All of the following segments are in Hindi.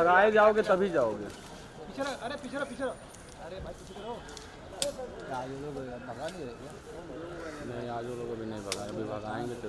भगाए जाओगे तभी जाओगे। अरे पीछे रहो, पीछे रहो। अरे भाई रहो। नहीं आज वो लोग अभी नहीं भगाए अभी भगाएँगे तो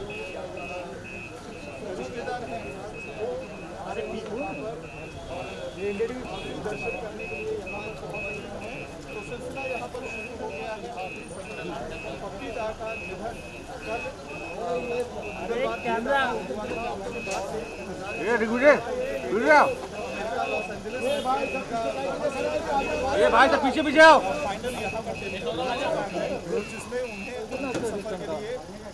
दर्शन करने के लिए यहाँ पर पहुँच रहे हैं तो सिलसिला यहाँ पर शुरू हो गया है दा का निधन कल ये भाई तो पीछे पीछे आओ। जिसमें उन्हें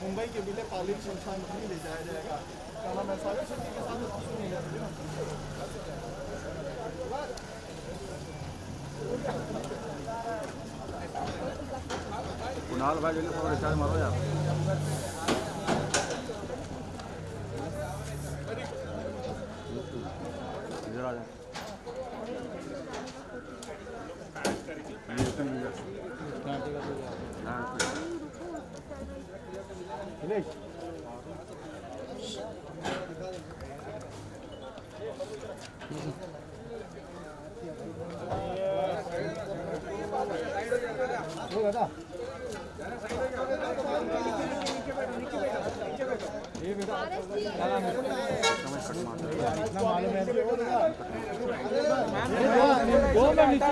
मुंबई के मिले पालिक शमशान भूमि ले जाया जाएगा कहा मैं सारे शक्ति के साथ कुणाल भाई जल्दी थोड़ा रिचार्ज मारो यार। इधर आ जा ये तुम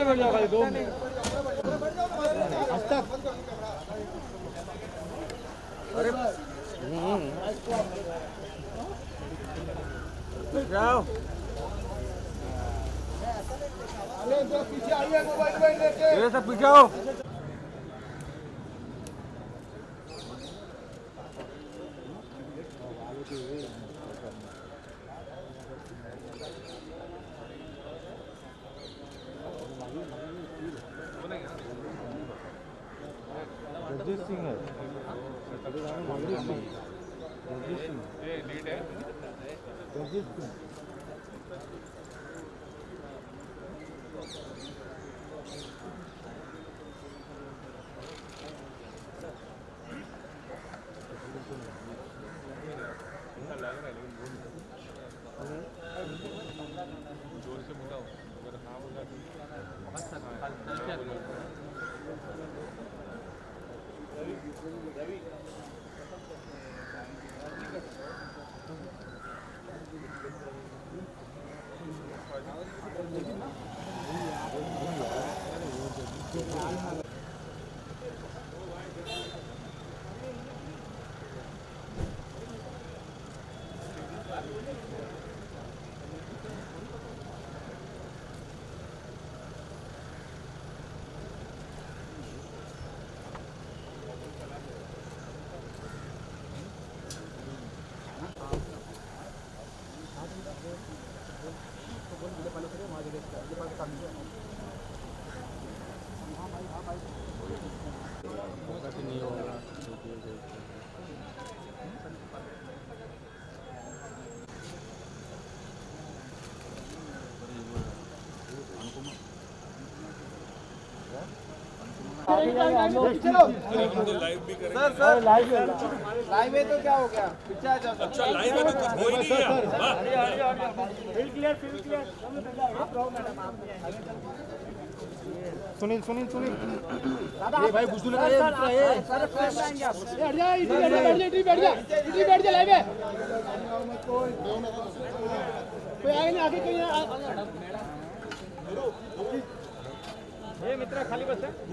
बैठ जाओ खाली दो में जाओ ये सब पीछे आओ। सर सर लाइव लाइव तो क्या हो गया सुनील सुनील सुनील। ये भाई बुज़ुर्ग का ये मित्र है बैठ जा इधर बैठ जा इधर बैठ जा इधर बैठ जा लाइव है कोई आगे नहीं आगे कोई ये मित्र खाली बस है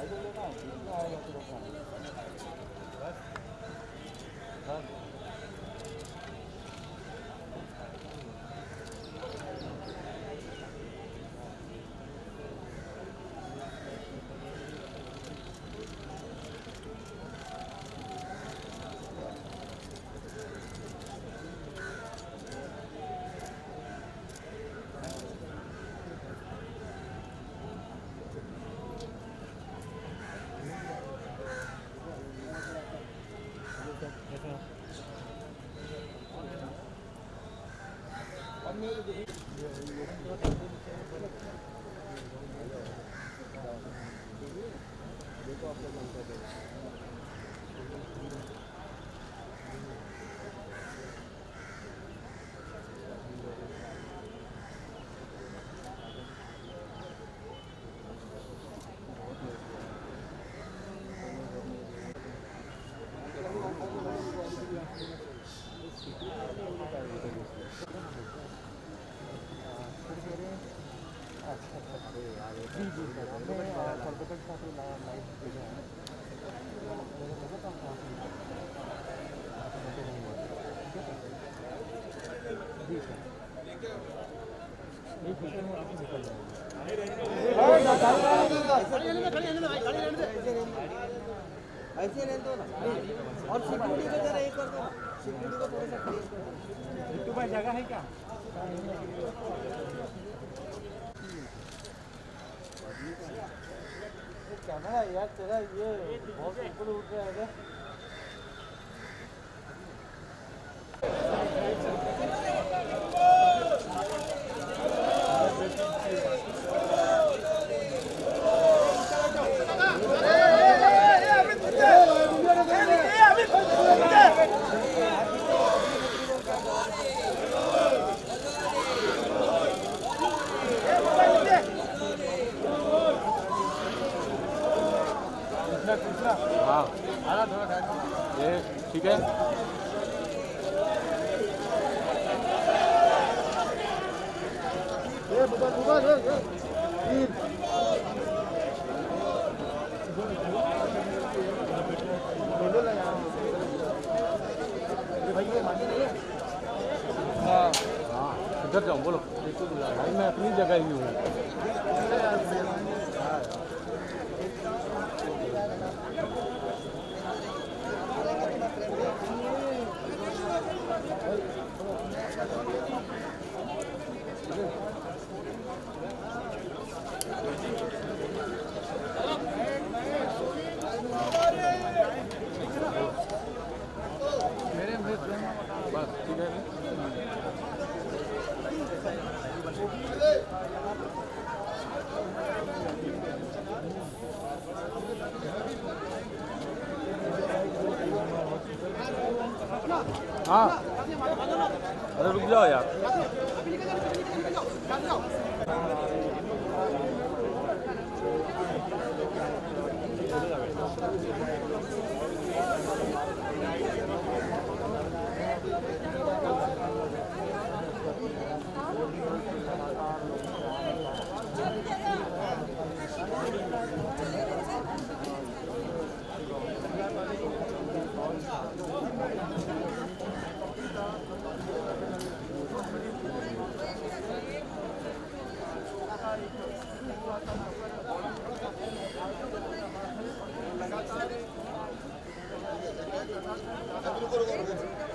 白天做饭应该要这个饭 ऐसे रहने दो ना। और सिक्योरिटी को जरा एक कर। दो सिक्योरिटी को थोड़ा सा क्लियर कर दो। जगह है क्या? कैमरा यार तेरा ये बहुत ऊपर उठ रहा है हाँ ये ठीक है हाँ इधर जाओ बोलो भाई मैं अपनी जगह ही हूँ बस हाँ अरे रुक जाओ यार 그러고 그러고.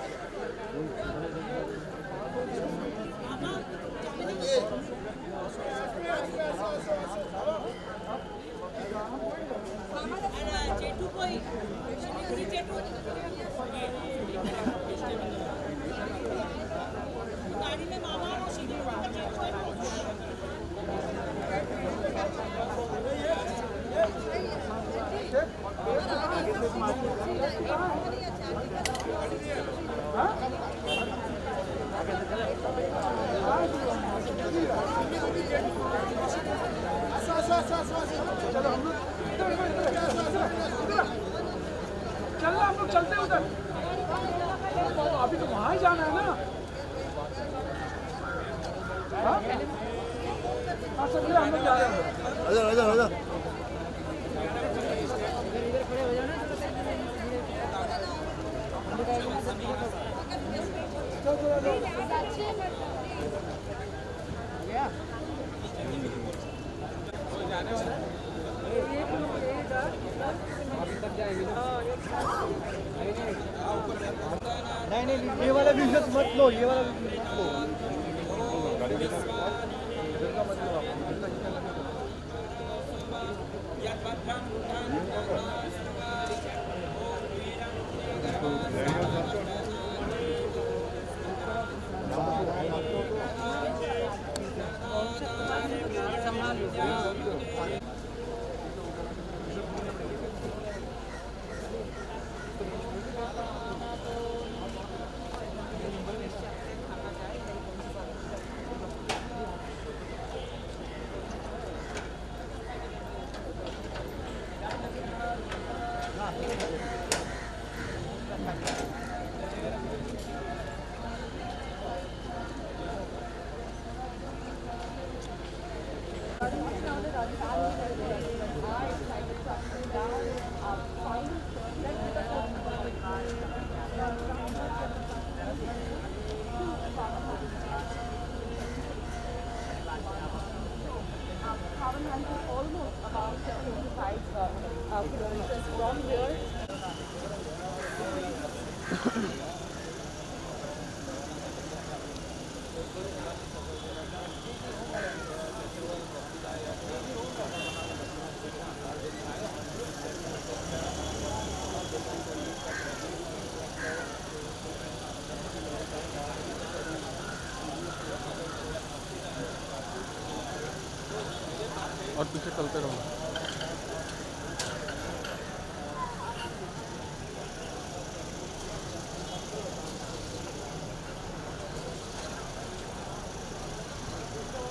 पीछे चलते रहो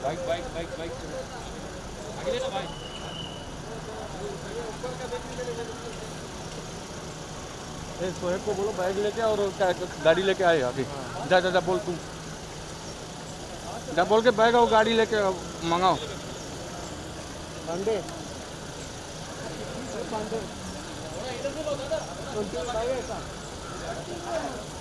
बाइक बाइक बाइक बाइक आगे ले लो बाइक ए सोहेब को बोलो बैग लेके और क्या- गाड़ी लेके आए अभी जा जा जा बोल तू। जा बोल के बैग और गाड़ी लेके Sunday. Sunday. Twenty-five.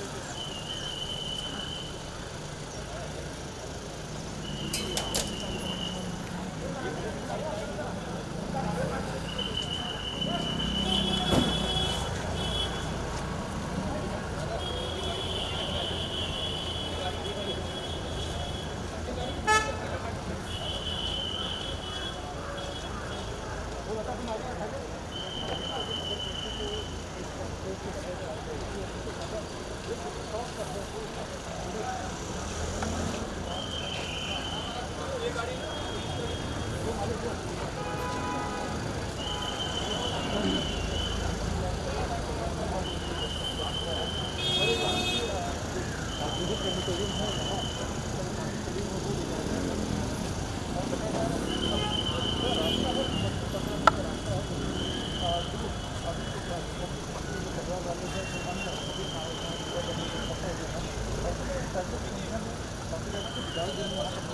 Thank you.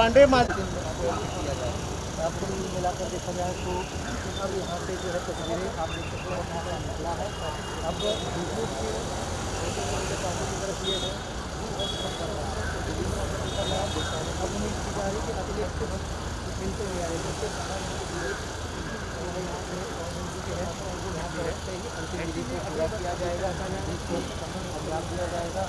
Pandey अब कुल मिलाकर देखा जाए तो अब यहाँ से जो है तस्वीरें आप देख सकते हैं से निकला है अब दूसरे की तरफ़ ये है अब इसकी जा रही कि अगले हफ़्ते मिलते हुए यहाँ पे जी के है यहाँ पे रहते ही अंतिम विधि को पूरा किया जाएगा अभ्यास दिया जाएगा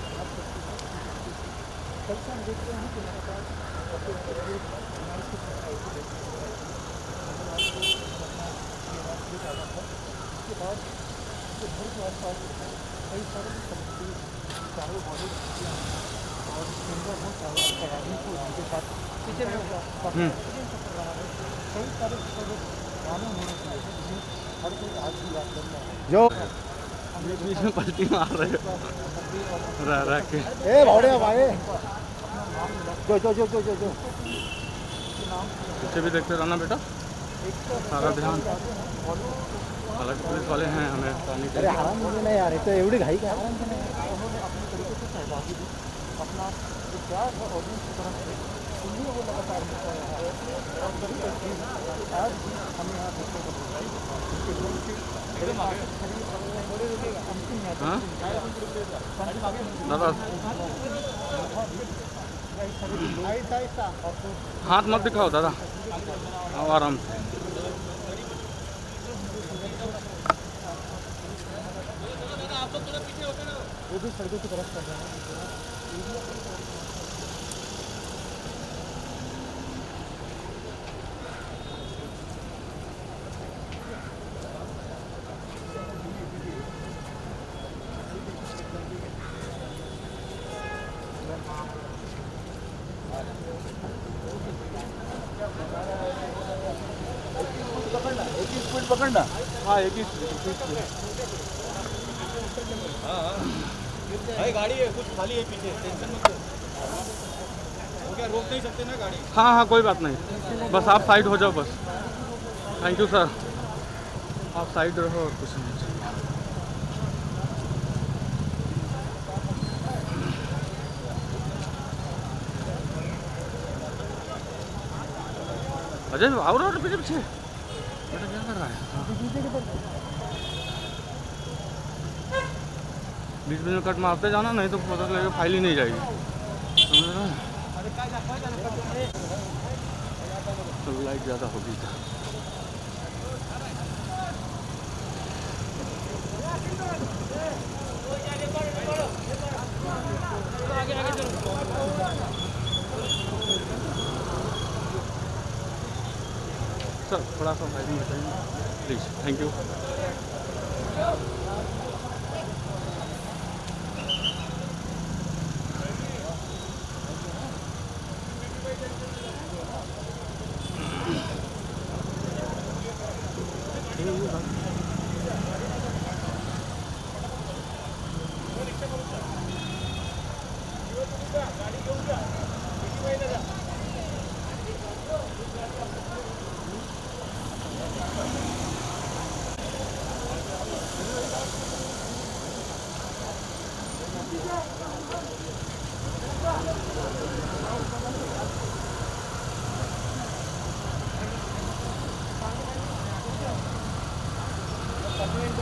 जो बीच में पलटी मार रहे हो। रह रह के। ए भावड़े भाई जो जो जो जो जो। जो पीछे भी देखते रहना बेटा। सारा ध्यान। हालाँकि पुलिस वाले हैं हमें पानी के अरे हराम नहीं आ तो एवढी घाई क्या उन्होंने अपने तरीके से सहभागी दी अपना जो प्यार है ऑडियंस की तरफ़ से। उन्हीं वो लगातार मिलता रहा है। और आज भी हमें यहाँ देखने को है की खरीद अंतिम हाँ? यात्रा दादा। हाथ मत दिखाओ दादा। आराम से। वो भी सड़कों की तरफ़ कर रहा हैं। भाई, गाड़ी है, कुछ खाली है पीछे। टेंशन मत लो। क्या रोक नहीं सकते ना गाड़ी? हाँ हाँ कोई बात नहीं। बस आप साइड हो जाओ बस। थैंक यू सर आप साइड रहो और कुछ नहीं। अजय और और पीछे पीछे। बेटा, क्या कर रहा है? बीच बीच में कट मारते जाना, नहीं तो पता लगेगा फ़ाइल ही नहीं जाएगी। समझ रहा तो लाइट ज़्यादा होगी सर, थोड़ा सा फाइलिंग प्लीज़, थैंक यू।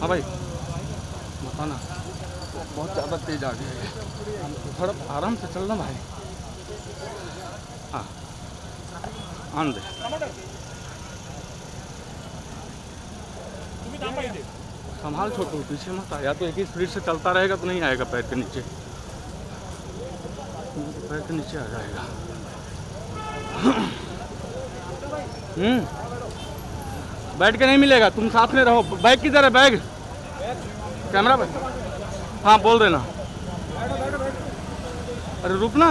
हाँ भाई। बताना। बहुत ज़्यादा तेज आ गया थोड़ा आराम से चलना भाई। हाँ। आन दे। संभाल छोटू, पीछे मत आ। या तो एक ही स्पीड से चलता रहेगा तो नहीं आएगा पैर के नीचे। पैर के नीचे आ जाएगा। हम्म। बैठ के नहीं मिलेगा, तुम साथ में रहो। बैग किधर है, बैग? कैमरा बैग हाँ बोल देना। अरे, रुक ना।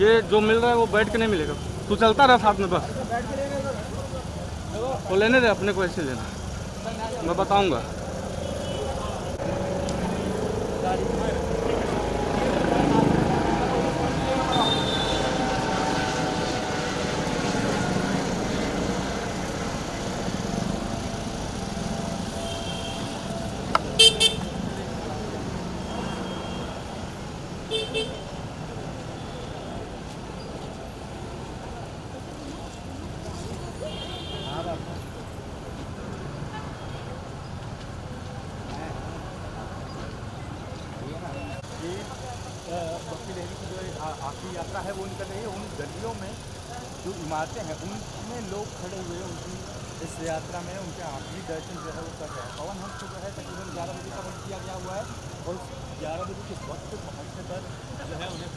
ये जो मिल रहा है, वो बैठ के नहीं मिलेगा। तू चलता रहा साथ में बस। वो लेने दे, अपने को ऐसे लेना। मैं बताऊँगा भक्ति देवी की जो ये आ- आखिरी यात्रा है वो निकल रही है उन गलियों में इमारतें हैं, उनमें लोग खड़े हुए, उनकी इस यात्रा में उनके आखिरी दर्शन जो है वो कर रहे हैं। पवन हंस जो है, तकरीबन ग्यारह बजे का वक्त किया गया हुआ है और ग्यारह बजे के वक्त पहुँचने पर जो है उन्हें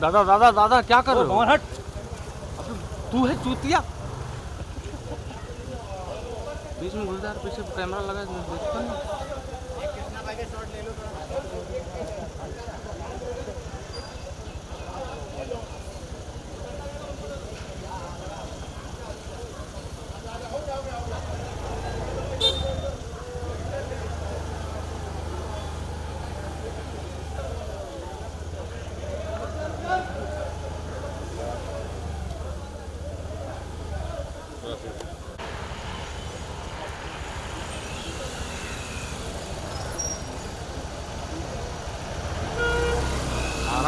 दादा दादा दादा क्या कर रहे हो? हट? तू है चूतिया? बीच में गुलजार पीछे कैमरा लगा देखता नहीं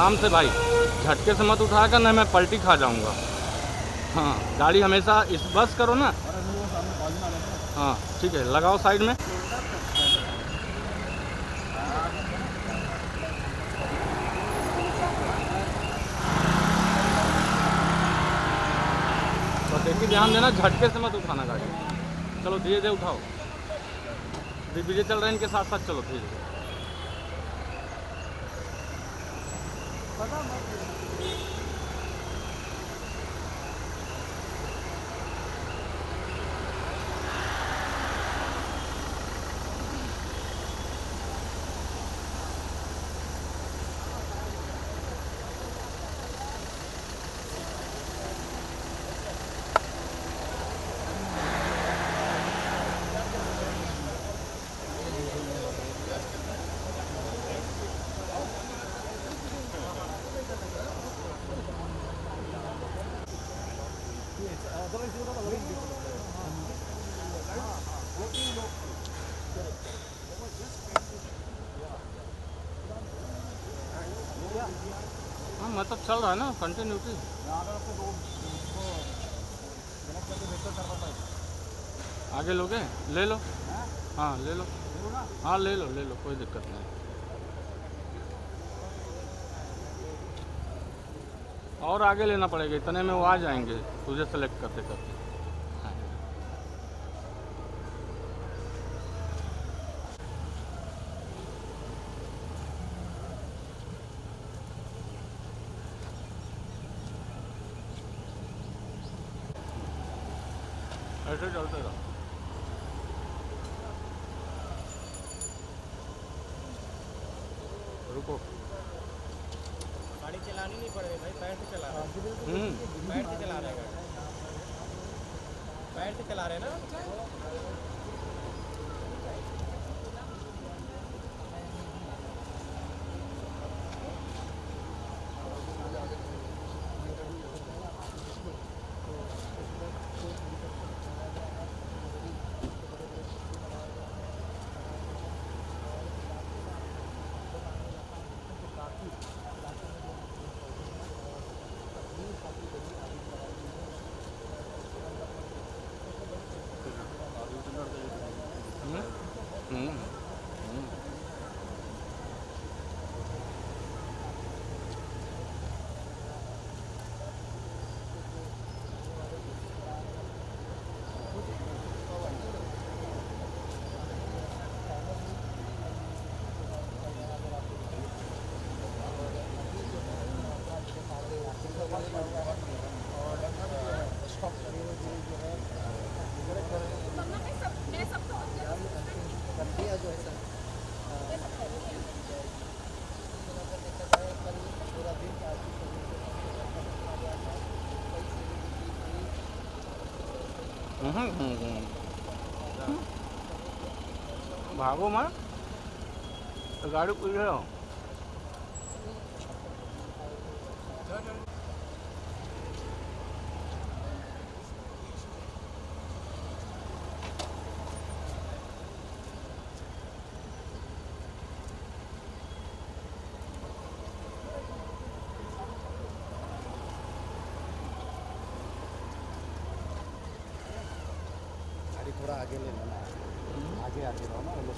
आराम से भाई, झटके से मत उठाकर नहीं मैं पलटी खा जाऊँगा। हाँ गाड़ी हमेशा इस बस करो ना। हाँ ठीक है, लगाओ साइड में। बस एक ध्यान देना, झटके से मत उठाना गाड़ी। चलो धीरे धीरे उठाओ। दिग्विजय चल रहे हैं, इनके साथ साथ चलो धीरे धीरे हाँ मतलब चल रहा है ना कंटिन्यूटी आगे लोगे? ले लो। हाँ ले लो। हाँ ले लो ले लो, कोई दिक्कत नहीं। और आगे लेना पड़ेगा, इतने में वो आ जाएँगे, तुझे सेलेक्ट करते करते हम्म, हम्म, हम्म। भागो मत गाड़ी पूछ रहे हो गाड़ी थोड़ा आगे ले लेना आगे आगे रहो ना वो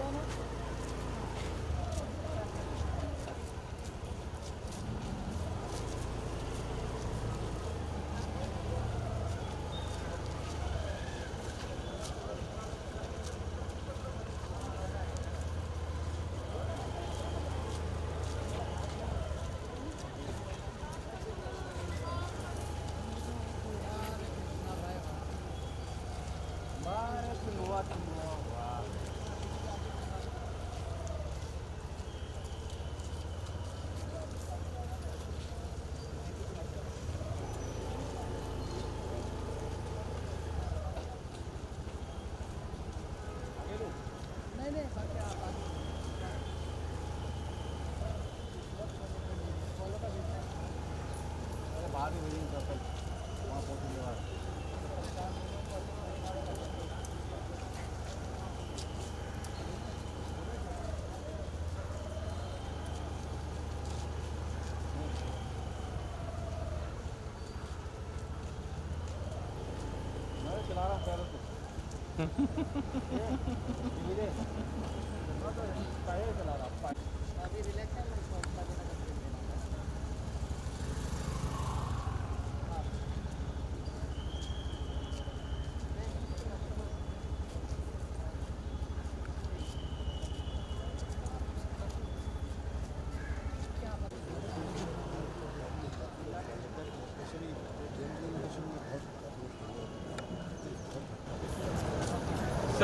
लोग हम्म हम्म। अभी रिलैक्स है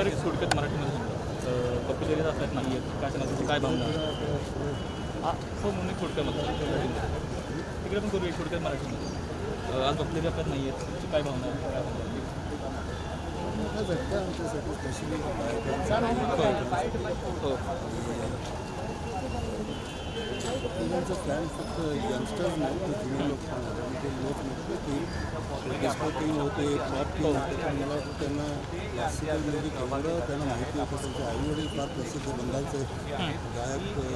सर एक थोडक्यात मराठीमध्ये देवी असतात नाही आहेत काय सांगा काय भावना हा हो म्हणून एक थोडक्यामध्ये तिकडे पण करू एक थोडक्यात मराठीमध्ये. आज देवी आपल्यात नाही आहेत तुमची काय भावना काय हो. हो. त्यांचं फॅन फक्त यंगस्टर्स नाही तर जुने लोक पण आणि ते लोक म्हटलं की डिस्को किंग होते पॉप किंग होते पण मला त्यांना क्लासिकल म्युझिक एवढं त्यांना माहिती होतं त्यांचे आईवडील फार प्रसिद्ध बंगालचे गायक ते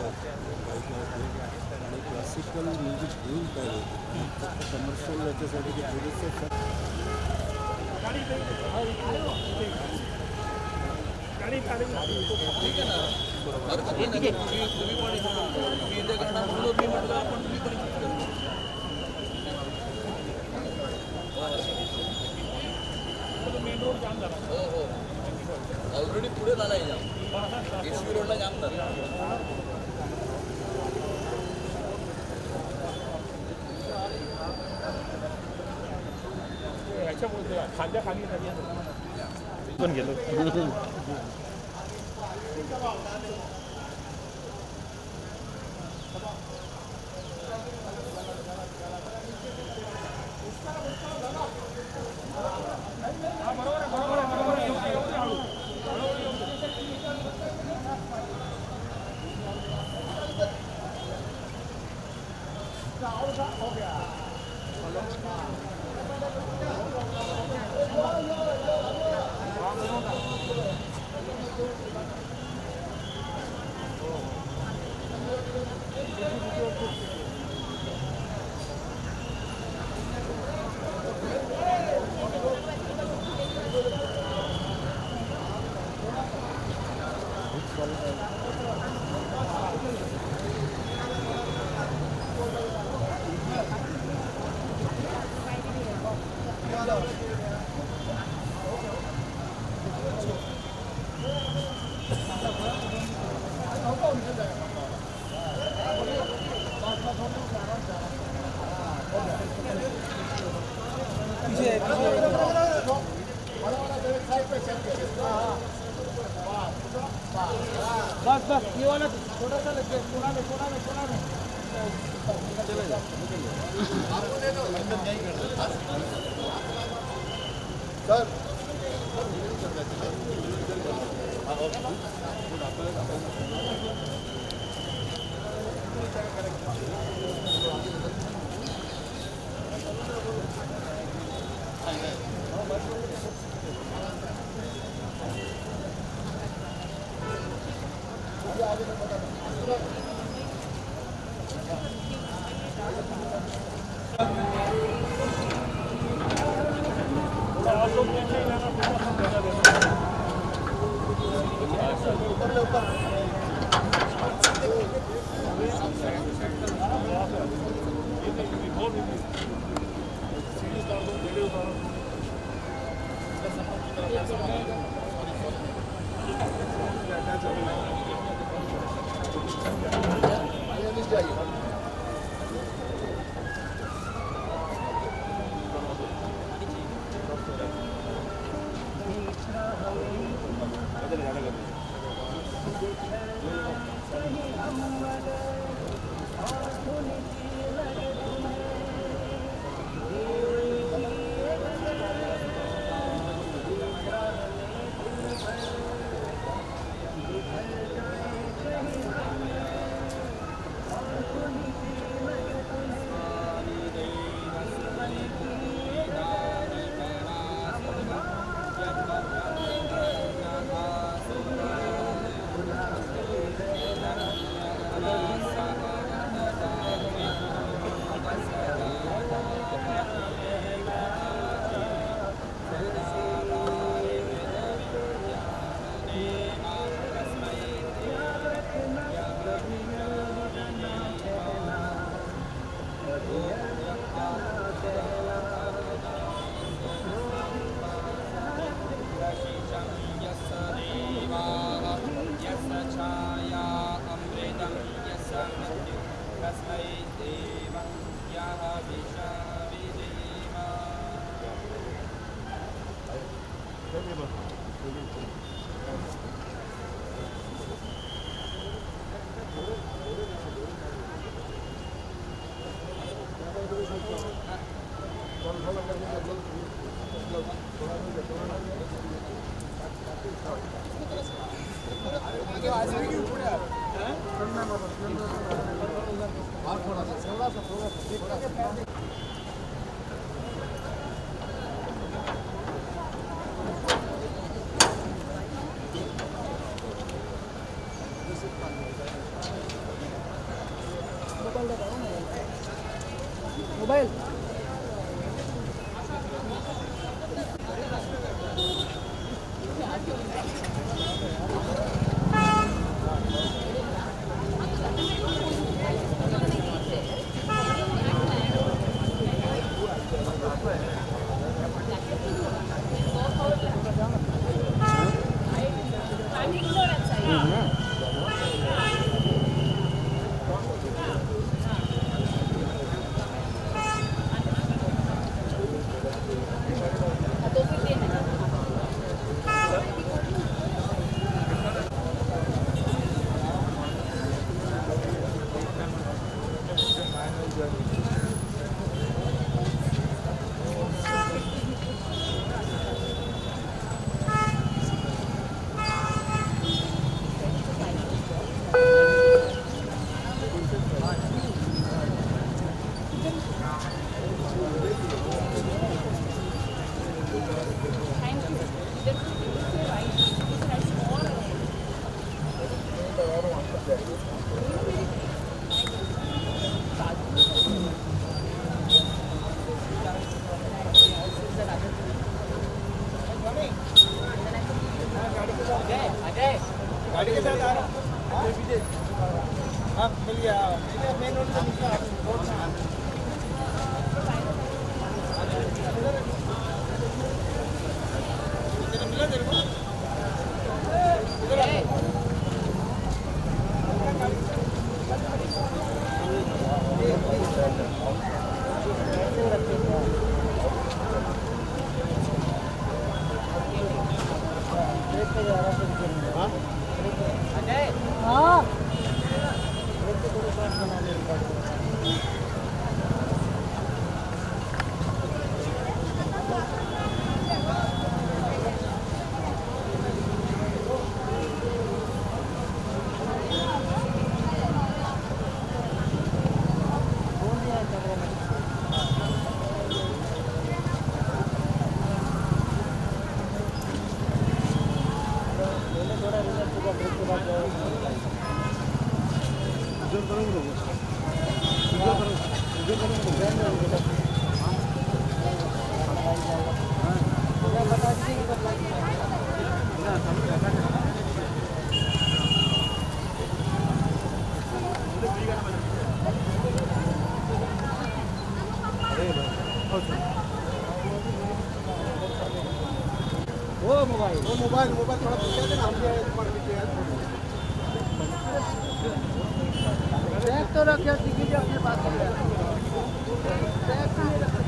ऑलरेडी पुढे झाला आहे जाम एस वी रोडला जाम झाला पण गेलो बस बस ये वाला थोड़ा सा लग गया कोना में कोना में कोना में Yeah. थोड़ा सा थोड़ा सा मोबाइल मोबाइल थोड़ा पीछे देना हम भी थोड़ा पीछे यार बैग तो रखे टिकट अपने पास बैग तो नहीं रखे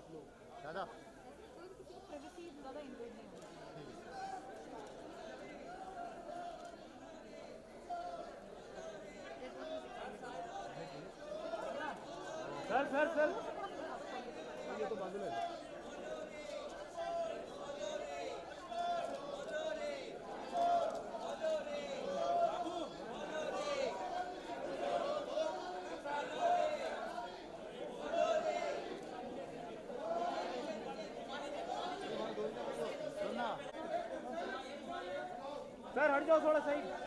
इंक्लूड लोग। दादा सर सर सर। सर हट जाओ थोड़ा सही सर सर